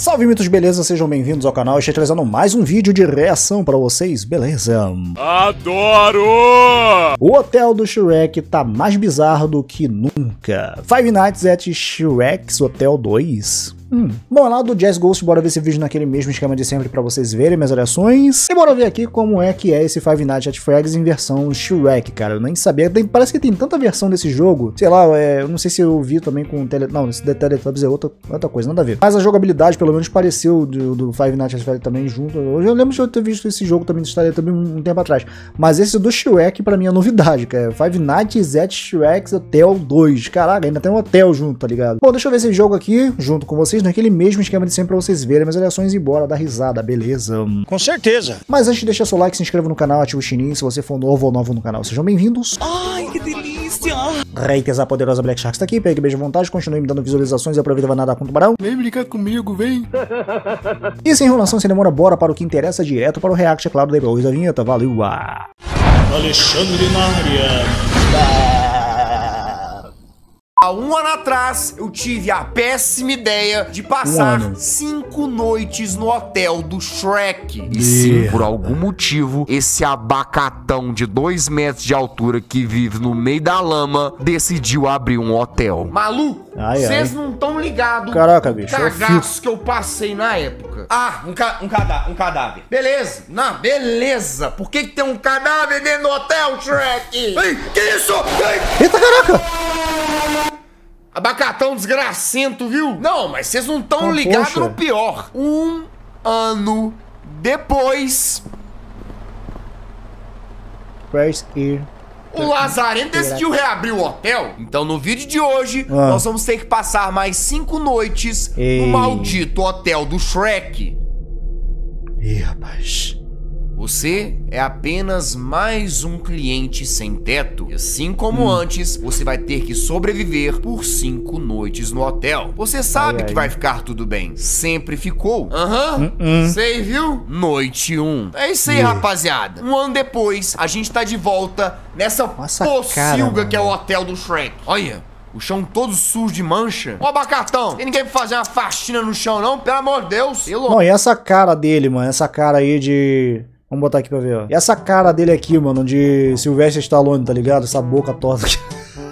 Salve mitos, beleza? Sejam bem-vindos ao canal. Estou trazendo mais um vídeo de reação pra vocês, beleza? Adoro! O hotel do Shrek tá mais bizarro do que nunca. Five Nights at Shrek's Hotel 2. Hum. Bom, lá do Jazz Ghost, bora ver esse vídeo naquele mesmo esquema de sempre pra vocês verem minhas reações. E bora ver aqui como é que é esse Five Nights at Freddy's em versão Shrek, cara. Eu nem sabia. Tem, parece que tem tanta versão desse jogo. Sei lá, é, eu não sei se eu vi também com Tele... Não, esse The Teletubbies é outra, outra coisa, nada a ver. Mas a jogabilidade, pelo menos, pareceu do, do Five Nights at Freddy's também junto. Eu, lembro de eu ter visto esse jogo também do Teletubbies um, um tempo atrás. Mas esse do Shrek, pra mim, é novidade, cara. Five Nights at Shrek's Hotel 2. Caraca, ainda tem um hotel junto, tá ligado? Bom, deixa eu ver esse jogo aqui, junto com vocês, naquele mesmo esquema de sempre pra vocês verem minhas reações e bora dar risada, beleza? Com certeza. Mas antes, deixa seu like, se inscreva no canal, ativa o sininho se você for novo ou novo no canal. Sejam bem-vindos. Ai, que delícia! Reiters, a poderosa Black Sharks tá aqui, pegue beijo à vontade, continue me dando visualizações e aproveita vai nadar com o tubarão. Vem brincar comigo, vem! E sem enrolação, sem demora, bora para o que interessa direto para o react, é claro, depois da vinheta. Valeu! Ah. Alexandre Nária. Há um ano atrás, eu tive a péssima ideia de Um passar ano. cinco noites no hotel do Shrek. E sim, por algum motivo, esse abacatão de dois metros de altura que vive no meio da lama decidiu abrir um hotel. Maluco, vocês não estão ligados. Caraca, bicho, eu Cagaço que eu passei na época. Ah, um, ca um, cadá um cadáver. Beleza, não, beleza. Por que, que tem um cadáver dentro do hotel, Shrek? Ei, que isso? Ei, Eita caraca! Abacatão desgracento, viu? Não, mas vocês não estão Ah, ligados no pior. Um ano depois, o Lazarento decidiu reabrir o hotel. Então, no vídeo de hoje, Ah. nós vamos ter que passar mais cinco noites Ei. no maldito hotel do Shrek. Ih, rapaz. Você é apenas mais um cliente sem teto. E assim como Hum. antes, você vai ter que sobreviver por cinco noites no hotel. Você sabe Ai, que ai. vai ficar tudo bem. Sempre ficou. Aham. Sei, viu? Noite 1. Um. É isso aí, Yeah. rapaziada. Um ano depois, a gente tá de volta nessa Nossa pocilga que é o hotel do Shrek. Olha. O chão todo sujo de mancha. Ô, abacatão, tem ninguém pra fazer uma faxina no chão, não? Pelo amor de Deus. Pelo Não, e essa cara dele, mano? Essa cara aí de. Vamos botar aqui pra ver, ó. E essa cara dele aqui, mano, de Sylvester Stallone, tá ligado? Essa boca torta aqui.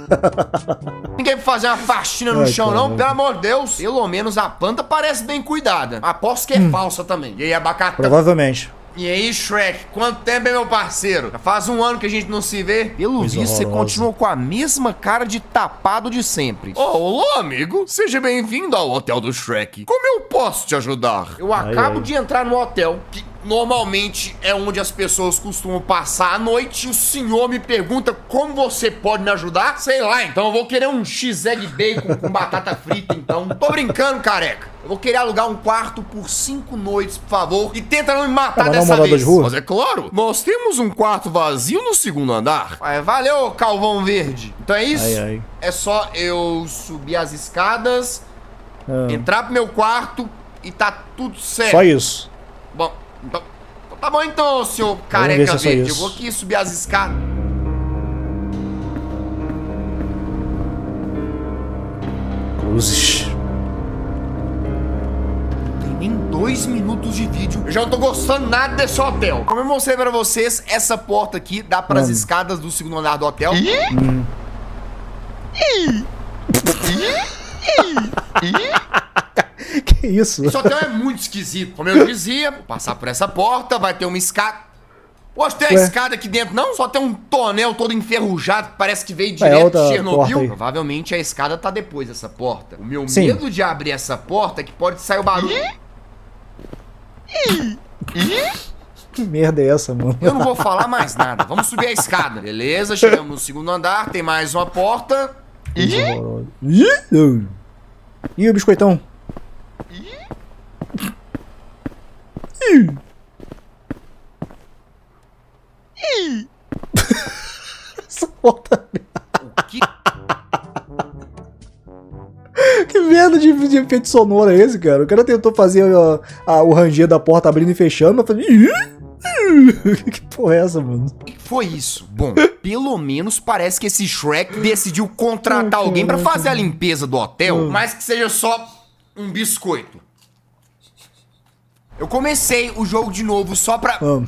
Ninguém pra fazer uma faxina no Ai, chão, não? caramba. Pelo amor de Deus. Pelo menos a planta parece bem cuidada. Aposto que é falsa também. E aí, abacate? Provavelmente. E aí, Shrek? Quanto tempo, hein, meu parceiro? Já faz um ano que a gente não se vê. Pelo Coisa visto, você continuou com a mesma cara de tapado de sempre. Oh, olá, amigo. Seja bem-vindo ao hotel do Shrek. Como eu posso te ajudar? Eu Ai, acabo ai. de entrar no hotel, que normalmente é onde as pessoas costumam passar a noite. E o senhor me pergunta como você pode me ajudar? Sei lá, então eu vou querer um X-Egg Bacon com batata frita, então. Tô brincando, careca. Eu vou querer alugar um quarto por cinco noites, por favor. E tenta não me matar Tá, não dessa vez. de rua? Mas é claro, nós temos um quarto vazio no segundo andar. Valeu, Calvão Verde. Então é isso? Ai, ai. É só eu subir as escadas, Ah, entrar pro meu quarto e tá tudo certo. só isso. Bom, então, tá bom então, senhor ver careca se é só verde. Eu vou aqui subir as escadas. Cruzes. Tem nem dois minutos de vídeo. Eu já não tô gostando nada desse hotel. Como eu mostrei pra vocês, essa porta aqui dá pras Mano. escadas do segundo andar do hotel. Que isso? Esse hotel é muito esquisito. Como eu dizia, vou passar por essa porta, vai ter uma escada. Poxa, tem Ué? escada aqui dentro, não? Só tem um tonel todo enferrujado que parece que veio É, direto de Chernobyl. Provavelmente a escada tá depois dessa porta. O meu Sim. medo de abrir essa porta é que pode sair o barulho. Que merda é essa, mano? Eu não vou falar mais nada. Vamos subir a escada. Beleza, chegamos no segundo andar, tem mais uma porta. Ih, o biscoitão. Essa porta. Que Que merda de, de efeito sonoro é esse, cara? O cara tentou fazer ó, a- o ranger da porta abrindo e fechando, mas ih. Que porra é essa, mano? que foi isso? Bom, pelo menos parece que esse Shrek decidiu contratar alguém pra fazer a limpeza do hotel, mas que seja só um biscoito. Eu comecei o jogo de novo só pra... Ah,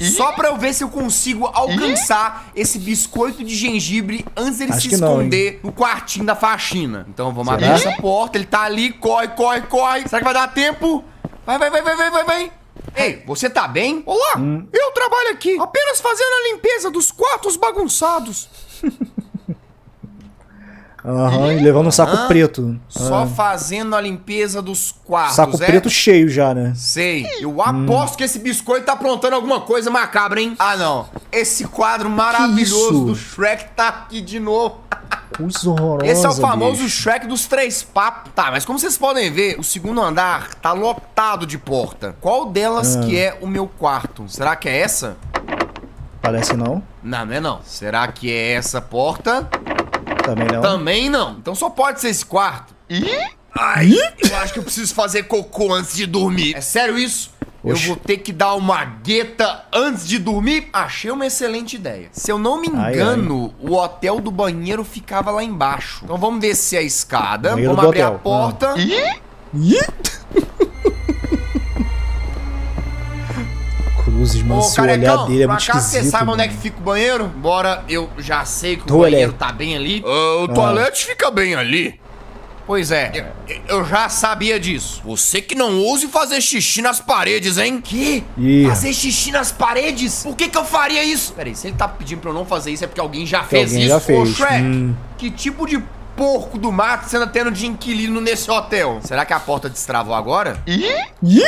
Só pra eu ver se eu consigo alcançar esse biscoito de gengibre antes dele Acho se que não, esconder no quartinho da faxina. Então vamos Será? abrir essa porta, ele tá ali, corre, corre, corre. Será que vai dar tempo? Vai, vai, vai, vai, vai, vai, vai. Ei, você tá bem? Olá, Hum. eu trabalho aqui, apenas fazendo a limpeza dos quartos bagunçados. Aham, e levando um saco Aham. preto. Só Ah, fazendo a limpeza dos quartos, saco é? preto cheio já, né? Sei. Eu aposto que esse biscoito tá aprontando alguma coisa macabra, hein? Ah, não. Esse quadro maravilhoso isso? do Shrek tá aqui de novo. Coisa horrorosa, Esse é o famoso bicho. Shrek dos três papos. Tá, mas como vocês podem ver, o segundo andar tá lotado de porta. Qual delas Ah. que é o meu quarto? Será que é essa? Parece não. Não, não é não. Será que é essa porta? Também não. Também não. Então só pode ser esse quarto. Ai, eu acho que eu preciso fazer cocô antes de dormir. É sério isso? Oxe. Eu vou ter que dar uma gueta antes de dormir? Achei uma excelente ideia. Se eu não me Ai, engano, o hotel do banheiro ficava lá embaixo. Então vamos descer a escada, Banheiro vamos abrir a hotel. porta. Ih! Cruzes, mano, Ô, se o olhar carecão, dele é muito acaso você esquisito. sabe onde é que mano. fica o banheiro? Embora eu já sei que o Toalete. banheiro tá bem ali. Ah, o toalete fica bem ali. Pois é, eu, eu já sabia disso. Você que não ouse fazer xixi nas paredes, hein? Que? Ih. Fazer xixi nas paredes? Por que que eu faria isso? Peraí, se ele tá pedindo pra eu não fazer isso é porque alguém já fez alguém isso. já fez. Ô, Shrek, Hum. que tipo de porco do mato anda tendo de inquilino nesse hotel? Será que a porta destravou agora? Ih!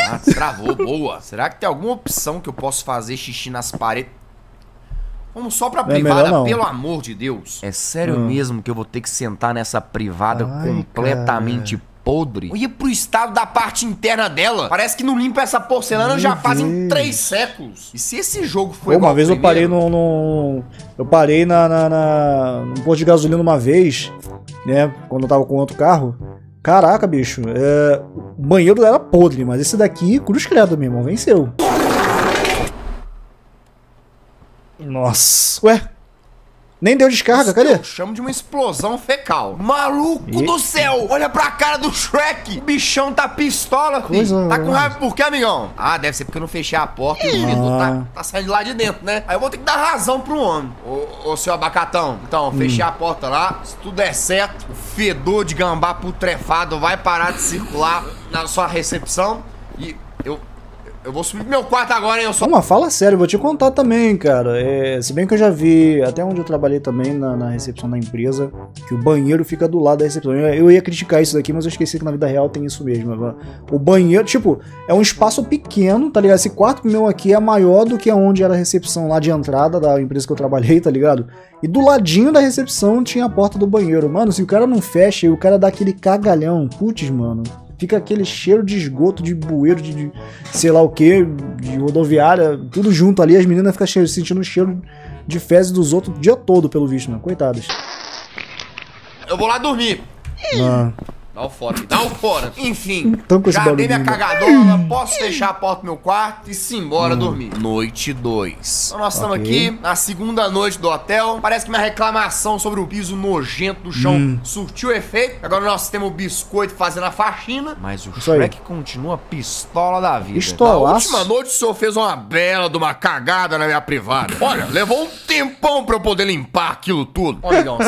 Ah, destravou, boa. Será que tem alguma opção que eu posso fazer xixi nas paredes? Vamos só pra é privada, não. pelo amor de Deus. É sério Hum. mesmo que eu vou ter que sentar nessa privada Ai, completamente podre? Eu ia pro estado da parte interna dela. Parece que não limpa essa porcelana já Meu fazem Deus. três séculos. E se esse jogo foi uma vez eu parei no, no- Eu parei na, na, na- num posto de gasolina uma vez, né? Quando eu tava com outro carro. Caraca, bicho. é, o banheiro era podre, mas esse daqui, cruz credo, meu irmão, venceu. Nossa. Ué? Nem deu descarga, cadê? Eu chamo de uma explosão fecal. Maluco E- do céu! Olha pra cara do Shrek! O bichão tá pistola, filho. Coisa Tá com raiva por quê, amigão? Ah, deve ser porque eu não fechei a porta e o vidro Ah. tá, tá saindo lá de dentro, né? Aí eu vou ter que dar razão pro homem. Ô, ô seu abacatão, então, Hum. fechei a porta lá. Se tudo der certo, o fedor de gambá putrefado vai parar de circular na sua recepção. E eu. Eu vou subir pro meu quarto agora, hein? Eu só. Não, fala sério, eu vou te contar também, cara. É, se bem que eu já vi, até onde eu trabalhei também, na, na recepção da empresa, que o banheiro fica do lado da recepção. Eu, eu ia criticar isso daqui, mas eu esqueci que na vida real tem isso mesmo. O banheiro, tipo, é um espaço pequeno, tá ligado? Esse quarto meu aqui é maior do que onde era a recepção lá de entrada da empresa que eu trabalhei, tá ligado? E do ladinho da recepção tinha a porta do banheiro. Mano, se o cara não fecha e o cara dá aquele cagalhão, putz, mano. Fica aquele cheiro de esgoto, de bueiro, de, de sei lá o que, de rodoviária, tudo junto ali. As meninas ficam cheio- sentindo o cheiro de fezes dos outros o dia todo, pelo visto, mano. Coitadas. Eu vou lá dormir. Ah, Dá o fora, aqui, dá o fora. Enfim, Então já dei minha barulhinho. cagadona, posso fechar a porta do meu quarto e se embora dormir. Noite 2. Então nós estamos Hum. Ok. aqui na segunda noite do hotel. Parece que minha reclamação sobre o piso nojento do chão Hum. surtiu efeito. Agora nós temos o biscoito fazendo a faxina. Mas o Isso aí. Shrek continua pistola da vida. Na Pistolaço. última noite o senhor fez uma bela de uma cagada na minha privada. Olha, levou um tempão pra eu poder limpar aquilo tudo. Ô, amigão,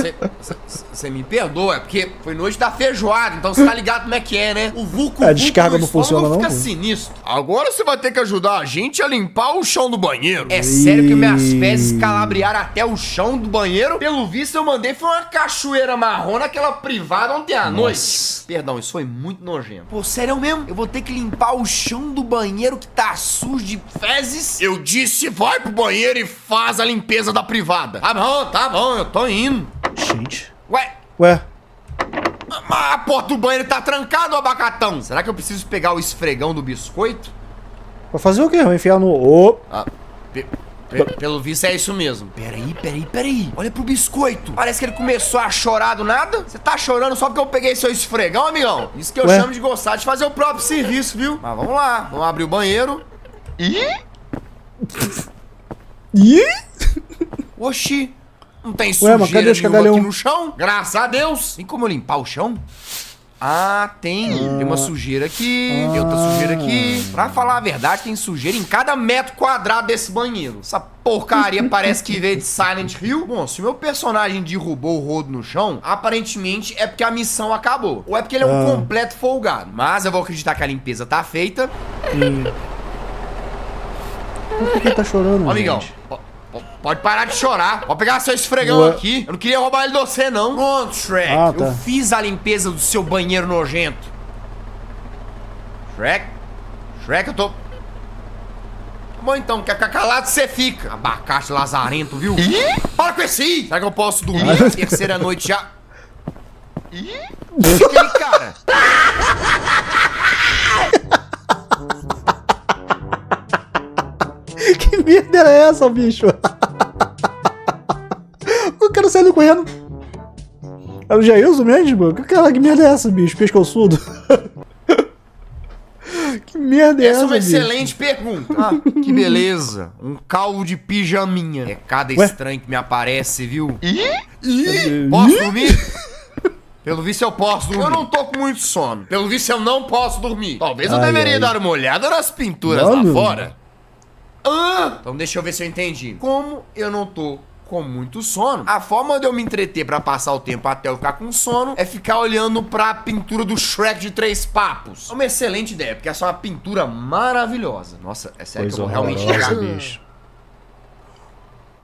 você me perdoa, é porque foi noite da feijoada, então você tá ligado como é que é, né? O vulco, É, a vulco descarga do não funciona, não, fica sinistro. Agora você vai ter que ajudar a gente a limpar o chão do banheiro. É sério que minhas fezes calabriaram até o chão do banheiro? Pelo visto, eu mandei foi uma cachoeira marrom naquela privada ontem à noite. Perdão, isso foi muito nojento. Pô, sério mesmo? Eu vou ter que limpar o chão do banheiro que tá sujo de fezes? Eu disse, vai pro banheiro e faz a limpeza da privada. Tá bom, tá bom, eu tô indo. Gente. Ué, Ué, mas a porta do banheiro tá trancada, abacatão. Será que eu preciso pegar o esfregão do biscoito? vai fazer o quê? Vai enfiar no. Ô, Ah, pe- pe- pelo visto é isso mesmo. Peraí, peraí, peraí. Olha pro biscoito. Parece que ele começou a chorar do nada. Você tá chorando só porque eu peguei seu esfregão, amigão? Isso que eu Ué? chamo de gostar de fazer o próprio serviço, viu? Mas vamos lá. Vamos abrir o banheiro. Ih! Oxi. Não tem Ué, mas cadê sujeira os nenhuma cagalhão? aqui no chão? Graças a Deus. Tem como eu limpar o chão? Ah, tem. Tem uma sujeira aqui, tem outra sujeira aqui. Pra falar a verdade, tem sujeira em cada metro quadrado desse banheiro. Essa porcaria parece que veio de Silent Hill. Bom, se o meu personagem derrubou o rodo no chão, aparentemente é porque a missão acabou. Ou é porque ele é um Ah. completo folgado. Mas eu vou acreditar que a limpeza tá feita. Por que ele tá chorando, Ó, amigão, gente? Pode parar de chorar. Pode pegar seu esfregão Ué. aqui. Eu não queria roubar ele de você, não. Pronto, Shrek. Ah, tá. Eu fiz a limpeza do seu banheiro nojento. Shrek? Shrek, eu tô... Tá Bom, então, quer ficar calado, você fica. Abacate lazarento, viu? Para com esse aí! Será que eu posso dormir? Terceira noite já. Ih! Aquele cara. Que merda era essa, bicho? Saindo correndo. Era o Jailson mesmo? Cara, que merda é essa, bicho? Pescoçudo. que merda é essa, Essa é uma bicho? excelente pergunta. Ah, que beleza. Um calvo de pijaminha. É cada Ué? estranho que me aparece, viu? Ih! Posso dormir? Pelo visto eu posso dormir. Eu não tô com muito sono. Pelo visto eu não posso dormir. Talvez eu Ai, deveria ai. dar uma olhada nas pinturas Mano. lá fora. Ah! Então deixa eu ver se eu entendi. Como eu não tô com muito sono, a forma de eu me entreter pra passar o tempo até eu ficar com sono é ficar olhando pra pintura do Shrek de Três Papos. É uma excelente ideia, porque essa é uma pintura maravilhosa. Nossa, é sério que eu vou realmente chegar. bicho.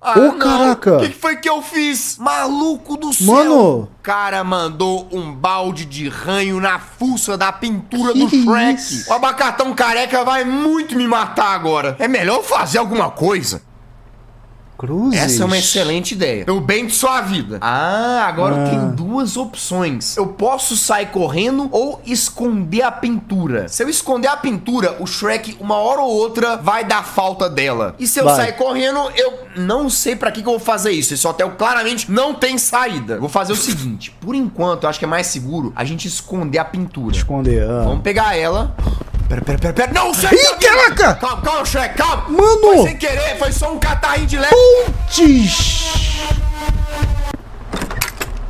Ah, Ô, não. caraca. O que, que foi que eu fiz? Maluco do céu! Mano. O cara mandou um balde de ranho na fuça da pintura Que do Shrek. isso? O abacatão careca vai muito me matar agora. É melhor fazer alguma coisa. Cruzes. Essa é uma excelente ideia. Pelo bem de sua vida. Ah, agora eu Ah. tenho duas opções. Eu posso sair correndo ou esconder a pintura. Se eu esconder a pintura, o Shrek, uma hora ou outra, vai dar falta dela. E se eu Vai. sair correndo, eu não sei pra que, que eu vou fazer isso. Esse hotel claramente não tem saída. Vou fazer o seguinte: por enquanto, eu acho que é mais seguro a gente esconder a pintura. Esconder. ah. Vamos pegar ela. Pera, pera, pera, pera. Não, Shrek! Ih, caraca! Calma, calma, Shrek, calma! Mano! Foi sem querer, foi só um catarrinho de leve. Eu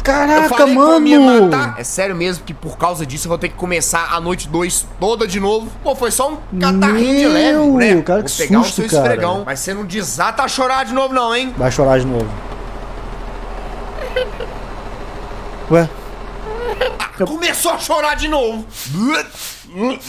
Caraca, mano! matar. É sério mesmo que por causa disso eu vou ter que começar a noite 2 toda de novo. Pô, foi só um catarrinho de Meu, leve, né? cara, vou que pegar susto, o seu cara. esfregão. Mas você não desata a chorar de novo não, hein? Vai chorar de novo. Ué? Começou a chorar de novo.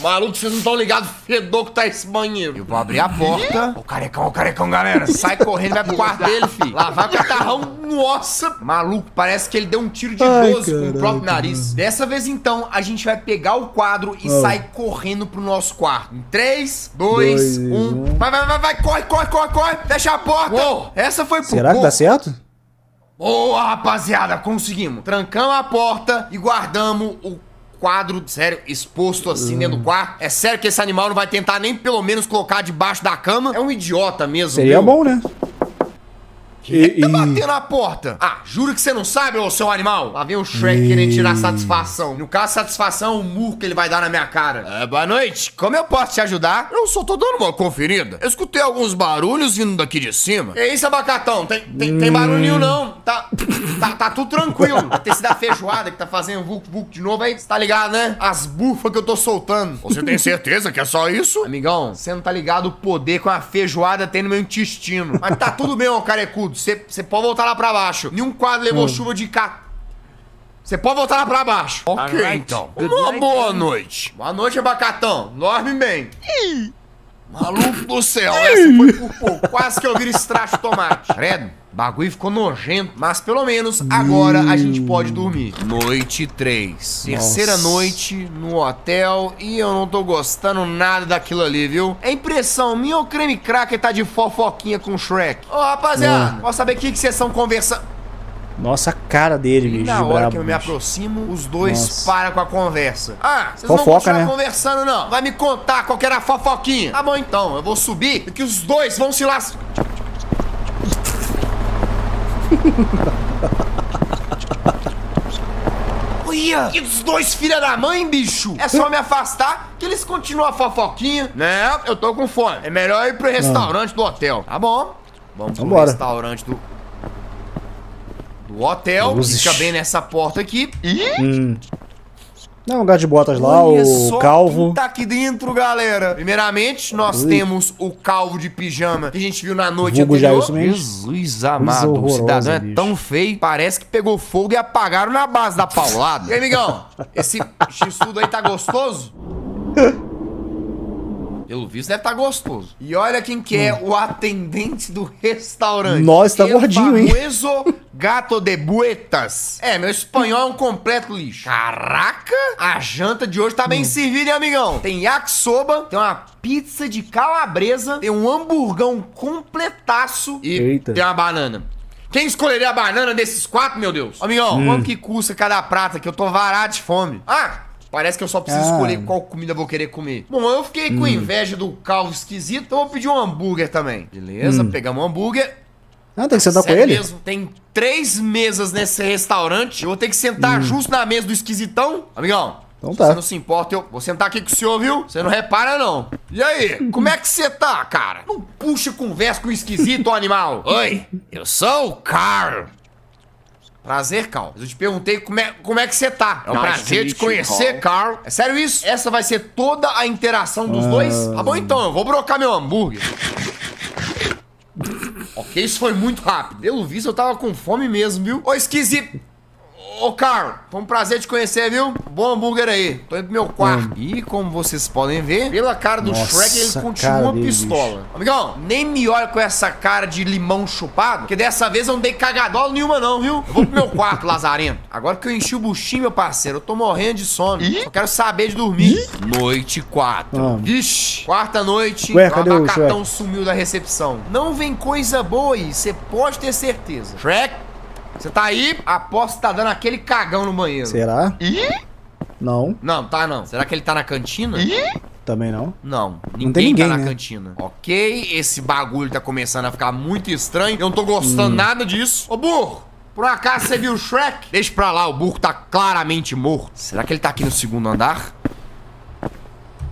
Maluco, vocês não estão ligados fedor que tá esse banheiro. Eu vou abrir a porta. Ô carecão, ô carecão, galera. Sai correndo, vai pro quarto dele, filho. Lá vai o catarrão. Nossa. Maluco, parece que ele deu um tiro de Ai, 12 com o próprio nariz. Dessa vez, então, a gente vai pegar o quadro e Ah. sair correndo pro nosso quarto. Em 3, 2, Dois, 1. um. Vai, vai, vai, vai. Corre, corre, corre, corre. Fecha a porta. Uou, essa foi por Será que dá certo? Boa, rapaziada, conseguimos. Trancamos a porta e guardamos o quadro, sério, exposto assim dentro do quarto. É sério que esse animal não vai tentar nem pelo menos colocar debaixo da cama? É um idiota mesmo. Seria viu? bom, né? É que tá E- e- batendo na porta? Ah, juro que você não sabe, ô seu animal? Lá vem o Shrek querendo tirar satisfação. No caso, satisfação é o murro que ele vai dar na minha cara. É, boa noite. Como eu posso te ajudar? Eu só tô dando uma conferida. Eu escutei alguns barulhos vindo daqui de cima. É isso, abacatão. Tem, tem, tem barulho nenhum, não. Tá, tá, tá tudo tranquilo. A feijoada que tá fazendo vulco vulco de novo aí. Você tá ligado, né? As bufas que eu tô soltando. Você tem certeza que é só isso? Amigão, você não tá ligado o poder que uma feijoada tem no meu intestino. Mas tá tudo bem, ô carecudo. Você pode voltar lá pra baixo. Nenhum quadro levou chuva de cá. Você pode voltar lá pra baixo. Ok, Alright. então. Good Uma night, boa noite. Boa noite, abacatão. Dorme bem. Maluco do céu, essa foi por pouco. Quase que eu viro estracho de tomate. Credo, bagulho ficou nojento. Mas pelo menos agora a gente pode dormir. Noite 3. Terceira noite no hotel e eu não tô gostando nada daquilo ali, viu? É impressão minha ou creme cracker tá de fofoquinha com o Shrek? Ô, rapaziada, Ah. posso saber o que que vocês estão conversando? Nossa, a cara dele, bicho. na hora brabo, que eu me bicho. aproximo, os dois Nossa. param com a conversa. Ah, vocês não vão Fofoca, continuar né? conversando, não. Vai me contar qual que era a fofoquinha. Tá bom, então. Eu vou subir e que os dois vão se lascar. Olha! E os dois filha da mãe, bicho? É só me afastar que eles continuam a fofoquinha. Né? Eu tô com fome. É melhor ir pro restaurante do hotel. Tá bom. Vamos pro Vambora. restaurante do... Do hotel. Luzes. Fica bem nessa porta aqui. Hum. Não, um lugar de botas lá, Olha o só calvo. quem tá aqui dentro, galera. Primeiramente, nós Ui. temos o calvo de pijama que a gente viu na noite Vulgo anterior. Jailson. Jesus amado, o cidadão é bicho. tão feio, parece que pegou fogo e apagaram na base da paulada. E aí, amigão, esse x-tudo aí tá gostoso? Pelo visto deve estar gostoso. E olha quem que é o atendente do restaurante. Hum. Nossa, tá gordinho, hein? famoso Gato de buetas. É, meu espanhol é um completo lixo. Caraca, a janta de hoje tá Hum. bem servida, hein, amigão? Tem yakisoba, tem uma pizza de calabresa, tem um hamburgão completaço e Eita. tem uma banana. Quem escolheria a banana desses quatro, meu Deus? Amigão, Hum. quanto que custa cada prata que eu tô varado de fome? Ah, parece que eu só preciso Ah. escolher qual comida eu vou querer comer. Bom, eu fiquei com inveja do calvo esquisito, então eu vou pedir um hambúrguer também. Beleza, pegamos um hambúrguer. Ah, tem que sentar com Sério ele? mesmo, tem três mesas nesse restaurante. Eu vou ter que sentar justo na mesa do esquisitão. Amigão, Então se tá. você não se importa, eu vou sentar aqui com o senhor, viu? Você não repara, não. E aí, como é que você tá, cara? Não puxa conversa com o esquisito, animal. Oi, eu sou o Carl. Prazer, Carl. Eu te perguntei como é, como é que você tá. É um Nice prazer te meet you, conhecer, Carl. É sério isso? Essa vai ser toda a interação dos dois? Tá bom então, eu vou brocar meu hambúrguer. Ok, isso foi muito rápido. Pelo visto, eu tava com fome mesmo, viu? Ô, esquisito. Ô, Carl, foi um prazer te conhecer, viu? Bom hambúrguer aí. Tô indo pro meu quarto. E como vocês podem ver, pela cara do Nossa, Shrek, ele continua dele, pistola. Amigão, nem me olha com essa cara de limão chupado, porque dessa vez eu não dei cagadola nenhuma não, viu? Eu vou pro meu quarto, lazarento. Agora que eu enchi o buchinho, meu parceiro, eu tô morrendo de sono. Só quero saber de dormir. Noite 4. Ah. Vixe, quarta noite, Ué, o cadê o abacatão sumiu da recepção. Não vem coisa boa aí, você pode ter certeza. Shrek, você tá aí? Aposto que tá dando aquele cagão no banheiro. Será? Não, Não, tá não. Será que ele tá na cantina? também não. Não, ninguém, tem ninguém, tá na né? cantina. Ok, esse bagulho tá começando a ficar muito estranho. Eu não tô Hum. gostando nada disso. Ô, burro! Por um acaso você viu o Shrek? Deixa pra lá, o burro tá claramente morto. Será que ele tá aqui no segundo andar?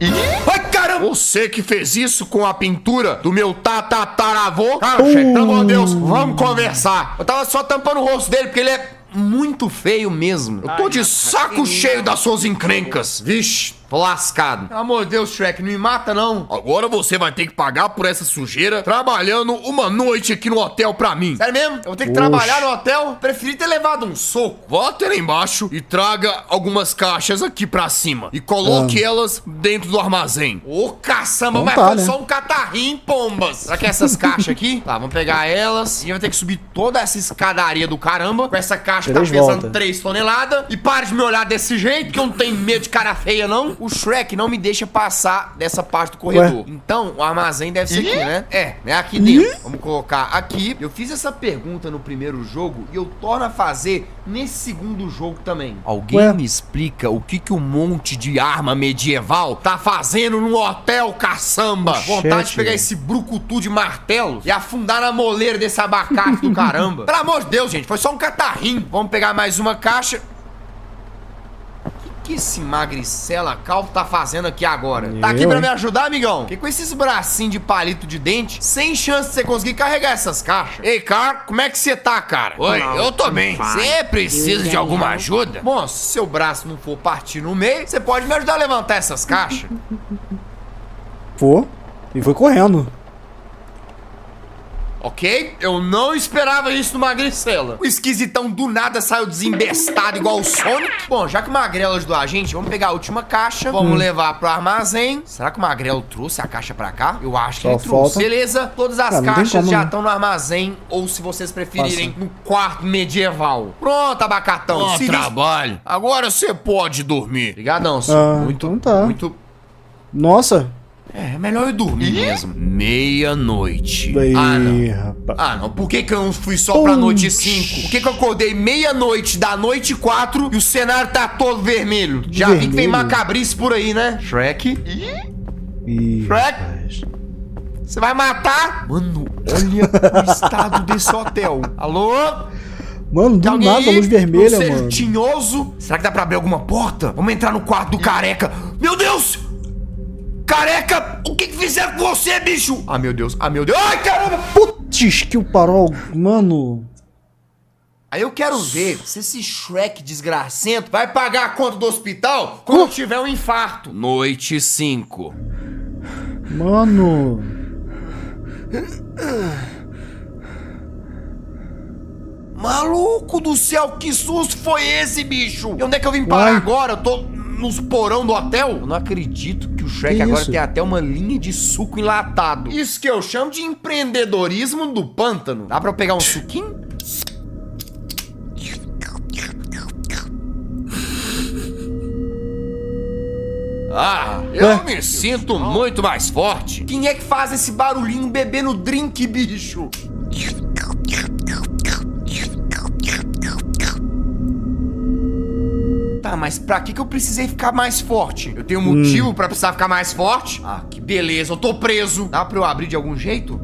Ai, caramba! Você que fez isso com a pintura do meu tatataravô? Cara, Shrek, pelo amor de Deus, vamos conversar. Eu tava só tampando o rosto dele porque ele é muito feio mesmo. Eu tô de saco cheio das suas encrencas. Vixe, tô lascado. Pelo amor de Deus, Shrek, não me mata não. Agora você vai ter que pagar por essa sujeira trabalhando uma noite aqui no hotel pra mim. Sério mesmo? Eu vou ter que Oxe. trabalhar no hotel? Preferi ter levado um soco. Vá até lá embaixo e traga algumas caixas aqui pra cima. E coloque elas dentro do armazém. Ô, caçamba, Então mas tá, né? só um catarrinho, pombas. Será que é essas caixas aqui? Tá, vamos pegar elas. E vai ter que subir toda essa escadaria do caramba. Com essa caixa que tá Três pesando voltas. 3 toneladas. E para de me olhar desse jeito, que eu não tenho medo de cara feia, não. O Shrek não me deixa passar dessa parte do corredor. Então, o armazém deve ser aqui, né? É, é aqui dentro. Vamos colocar aqui. Eu fiz essa pergunta no primeiro jogo e eu torno a fazer nesse segundo jogo também. Alguém Ué? me explica o que que um monte de arma medieval tá fazendo num hotel caçamba? Vontade de pegar esse brucutu de martelo e afundar na moleira desse abacate do caramba. Pelo amor de Deus, gente, foi só um catarrinho. Vamos pegar mais uma caixa. O que, que esse magricela calvo tá fazendo aqui agora? Tá aqui Eu, pra hein? me ajudar, amigão? Porque com esses bracinhos de palito de dente, sem chance de você conseguir carregar essas caixas. Ei, cara, como é que você tá, cara? Oi, eu tô bem. Você precisa de alguma ajuda? Bom, se seu braço não for partir no meio, você pode me ajudar a levantar essas caixas? Foi. E foi correndo. Ok? Eu não esperava isso do Magricela. O esquisitão do nada saiu desembestado igual o Sonic. Bom, já que o Magrelo ajudou a gente, vamos pegar a última caixa, vamos Hum. levar pro armazém. Será que o Magrelo trouxe a caixa pra cá? Eu acho que Só ele trouxe. falta- Beleza, todas as Ah, caixas como, já né? estão no armazém, ou se vocês preferirem, Passa. no quarto medieval. Pronto, abacatão. Bom trabalho. Agora você pode dormir. Obrigadão, senhor. Ah, muito, então tá. muito... Nossa. É, é melhor eu dormir mesmo. Meia-noite. Ah, não. rapaz. Ah, não. Por que, que eu não fui só pra noite 5? Por que, que eu acordei meia-noite da noite 4 e o cenário tá todo vermelho? Já vi que vem Vermelho? macabrice por aí, né? Shrek? Ih, Shrek? rapaz. Você vai matar? Mano, olha o estado desse hotel. Alô? Mano, do Tem nada, luz vermelha, Um mano. tinhoso? Será que dá pra abrir alguma porta? Vamos entrar no quarto do careca. Meu Deus! Careca! O que, que fizeram com você, bicho? Ah, meu Deus. Ah, meu Deus. Ai, caramba! Putz, que o parol. Mano. Aí eu quero ver se esse Shrek desgracento vai pagar a conta do hospital quando Uh. tiver um infarto. Noite 5. Mano. Maluco do céu, que susto foi esse, bicho? E onde é que eu vim parar Uai. agora? Eu tô nos porão do hotel? Eu não acredito o Shrek Que agora isso? tem até uma linha de suco enlatado. Isso que eu chamo de empreendedorismo do pântano. Dá pra eu pegar um suquinho? Ah, eu Ué? me sinto muito mais forte. Quem é que faz esse barulhinho bebendo drink, bicho? Tá, mas pra que, que eu precisei ficar mais forte? Eu tenho motivo pra precisar ficar mais forte? Ah, que beleza, eu tô preso. Dá pra eu abrir de algum jeito?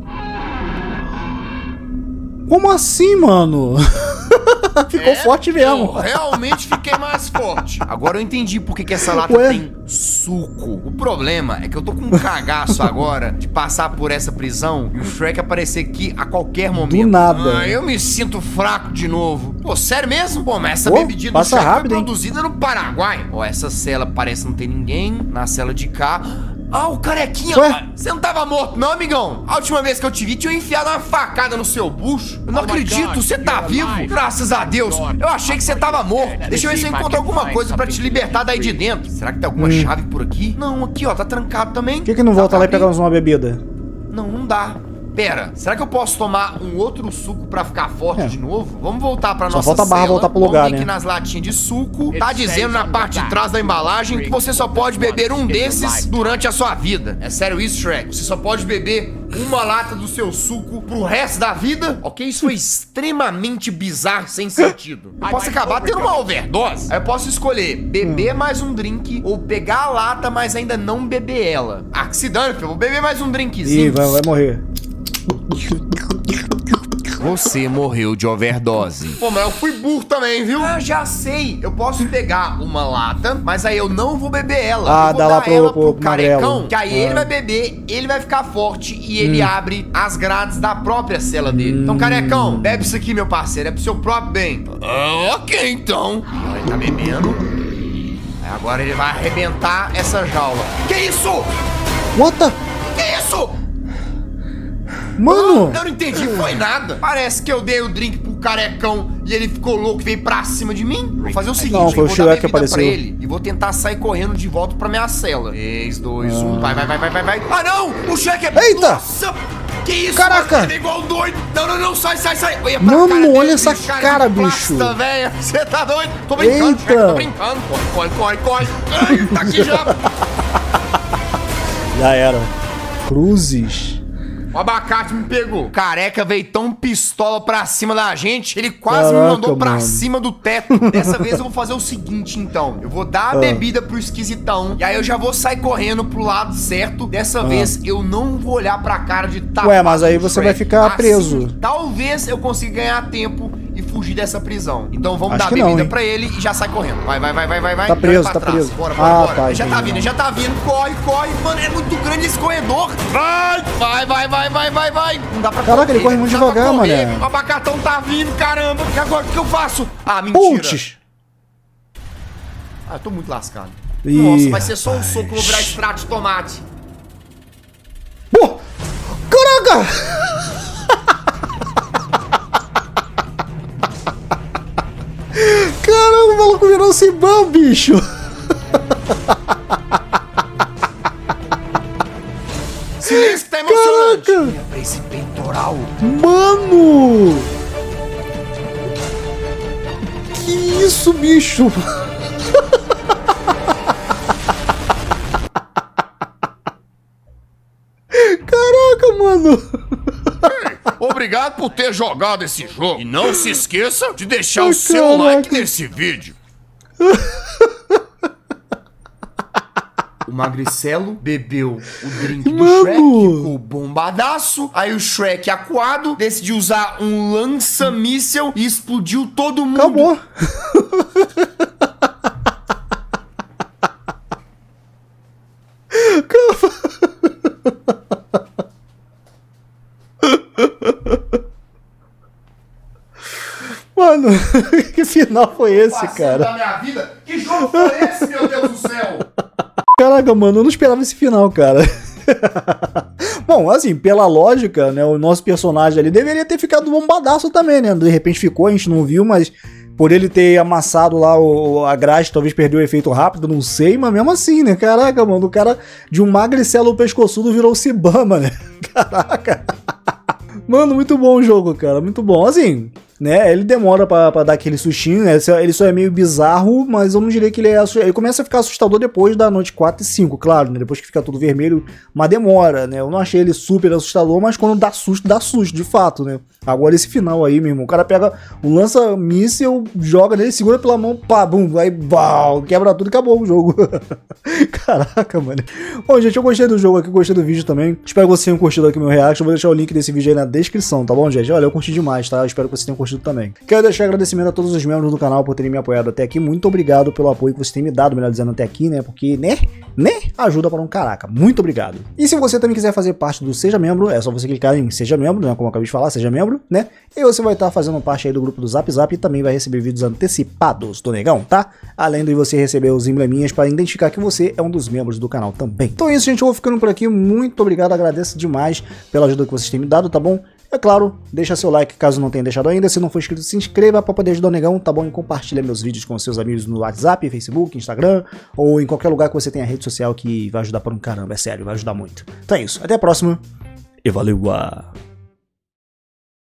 Como assim, mano? Ficou É, forte Eu mesmo. realmente fiquei mais forte. Agora eu entendi por que, que essa lata Ué? tem suco. O problema é que eu tô com um cagaço agora de passar por essa prisão e o Shrek aparecer aqui a qualquer momento. nada. Ah, eu me sinto fraco de novo. Pô, sério mesmo? Pô, mas essa Pô, bebidinha do Shrek rápido, foi hein? produzida no Paraguai. Ó, essa cela parece não ter ninguém. Na cela de cá. Ah, o carequinha. Ué? Você não tava morto, não, amigão? A última vez que eu te vi, tinha enfiado uma facada no seu bucho. Eu não acredito, você tá vivo? Graças a Deus. Eu achei que você tava morto. Deixa eu ver se eu encontro alguma coisa pra te libertar daí de dentro. Será que tem alguma chave por aqui? Não, aqui, ó, tá trancado também. Por que, que não volta lá e pega uma bebida? Não, não dá. Pera, será que eu posso tomar um outro suco pra ficar forte É. de novo? Vamos voltar pra Só nossa falta a barra cela. voltar pro Vamos lugar, aqui né? nas latinhas de suco. Tá dizendo na parte de trás da embalagem que você só pode beber um desses durante a sua vida. É sério isso, Shrek? Você só pode beber uma lata do seu suco pro resto da vida? Ok, isso foi extremamente bizarro, sem sentido. Eu posso acabar tendo uma overdose. Aí eu posso escolher beber mais um drink ou pegar a lata, mas ainda não beber ela. Ah, que se dane, filho. Eu Vou beber mais um drinkzinho. Ih, vai, vai morrer. Você morreu de overdose. Pô, mas eu fui burro também, viu? Ah, já sei. Eu posso pegar uma lata, mas aí eu não vou beber ela. Ah, eu vou dá lá dar pro- ela pro carecão, magrelo. que aí Ah. Hum. ele vai beber, ele vai ficar forte e ele abre as grades da própria cela dele. Então, carecão, bebe isso aqui, meu parceiro. É pro seu próprio bem. Ah, ok, então. Ele tá bebendo. Agora ele vai arrebentar essa jaula. Que isso? What the... Que isso? Mano! Eu não entendi, foi nada. Parece que eu dei o drink pro carecão e ele ficou louco e veio pra cima de mim. Vou fazer o seguinte, Não, foi eu o vou Shrek dar que apareceu. pra ele e vou tentar sair correndo de volta pra minha cela. 3, 2, 1, vai, vai, vai, vai, vai, vai. Ah, não! O Shrek é... Eita! Nossa! Que isso? Caraca! Ele é igual doido. Não, não, não, sai, sai, sai. Olha Mano, cara dele, olha essa bicho, de cara, bicho. velho. Você tá doido? Tô brincando, Eita! Tô brincando. Corre, corre, corre, corre. Ai, tá aqui já. Já era. Cruzes. O abacate me pegou. Careca veio tão pistola pra cima da gente, ele quase me Caraca, mandou pra mano. cima do teto. Dessa vez eu vou fazer o seguinte, então. Eu vou dar a Ah. bebida pro esquisitão. E aí eu já vou sair correndo pro lado certo. Dessa vez eu não vou olhar pra cara de. Ah. Ué, mas aí você vai ficar preso. Talvez eu consiga ganhar tempo fugir dessa prisão. Então vamos Acho dar bebida não, pra ele e já sai correndo. Vai, vai, vai, vai, vai, vai. Tá E olha preso, tá trás. preso. Bora, bora, Ah, bora. tá, já tá entendi, vindo, não. ele já tá vindo. Corre, corre. Mano, é muito grande esse corredor. Vai, vai, vai, vai, vai, vai, vai. Não dá pra Caraca, ele corre muito pra devagar, correr. mané. O abacatão tá vindo, caramba. E agora o que eu faço? Ah, mentira. Putz! Ah, eu tô muito lascado. Ih, Nossa, vai ser só um soco, vou virar extrato de tomate. Pô! Caraca! Caramba, o maluco virou um Simba, bicho! Silêncio que tá emocionante. Caraca! Esse peitoral. Mano! Que isso, bicho? Caraca, mano! Obrigado por ter jogado esse jogo. E não se esqueça de deixar Ai, o seu caraca. like nesse vídeo. O Magricelo bebeu o drink do Mano. Shrek, ficou bombadaço. Aí o Shrek, acuado, decidiu usar um lança-míssel e explodiu todo mundo. Acabou! Mano, que final foi esse, cara? Da minha vida? Que jogo foi esse, meu Deus? Caraca, mano, eu não esperava esse final, cara. Bom, assim, pela lógica, né, o nosso personagem ali deveria ter ficado bombadaço também, né? De repente ficou, a gente não viu, mas por ele ter amassado lá o, a grade, talvez perdeu o efeito rápido, não sei, mas mesmo assim, né? Caraca, mano, o cara de um magricelo pescoçudo virou o Cibama, né? Caraca. Mano, muito bom o jogo, cara, muito bom. Assim, né? Ele demora para dar aquele sustinho, né? Ele só é meio bizarro, mas eu não diria que ele é Ele começa a ficar assustador depois da noite 4 e 5, claro, né? Depois que fica tudo vermelho, mas demora, né? Eu não achei ele super assustador, mas quando dá susto, dá susto, de fato, né? Agora esse final aí, meu irmão, o cara pega lança míssil, joga nele, segura pela mão, pá, bum, aí, bau, quebra tudo e acabou o jogo. Caraca, mano. Bom, gente, eu gostei do jogo aqui, gostei do vídeo também. Espero que vocês tenham curtido aqui meu reaction. Vou deixar o link desse vídeo aí na descrição, tá bom, gente? Olha, eu curti demais, tá? Eu espero que vocês tenham curtido também. Quero deixar agradecimento a todos os membros do canal por terem me apoiado até aqui. Muito obrigado pelo apoio que vocês têm me dado, melhor dizendo, até aqui, né? Porque, né? Né? Ajuda para um caraca. Muito obrigado. E se você também quiser fazer parte do Seja Membro, é só você clicar em Seja Membro, né? Como eu acabei de falar, Seja Membro, né? E você vai estar fazendo parte aí do grupo do Zap Zap e também vai receber vídeos antecipados do Negão, tá? Além de você receber os embleminhas para identificar que você é um dos membros do canal também. Então é isso, gente. Eu vou ficando por aqui. Muito obrigado. Agradeço demais pela ajuda que vocês têm me dado, tá bom? É claro, deixa seu like caso não tenha deixado ainda. Se não for inscrito, se inscreva para poder ajudar o Negão, tá bom? E compartilha meus vídeos com seus amigos no WhatsApp, Facebook, Instagram ou em qualquer lugar que você tenha rede social que vai ajudar para um caramba. É sério, vai ajudar muito. Então é isso. Até a próxima e valeu!